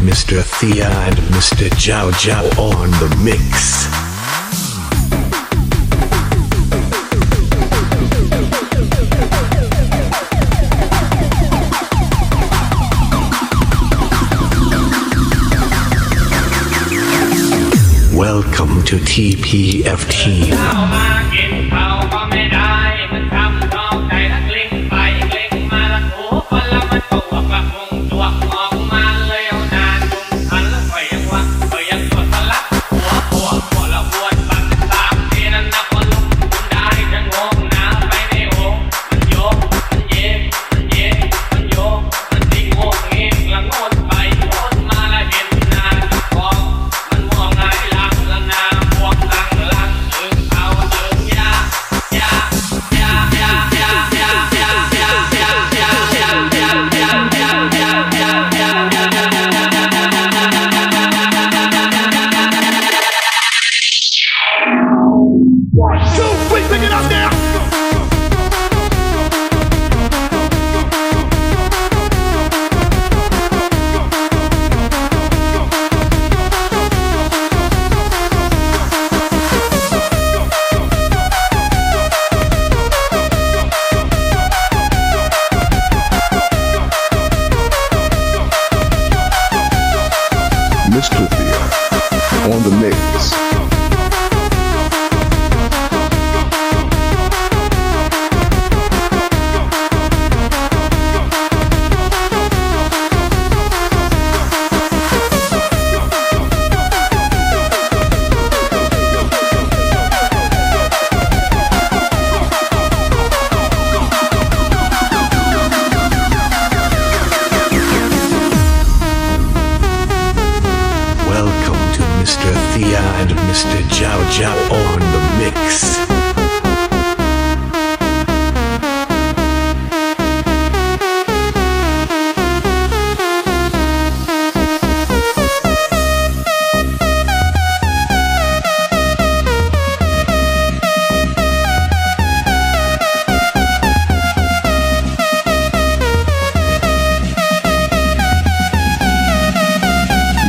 Mr. Thea and Mr. Chav Chav on the mix. Welcome to TPF Team. Mr. Thea and Mr. Chav Chav on the mix.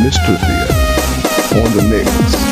Mr the mix.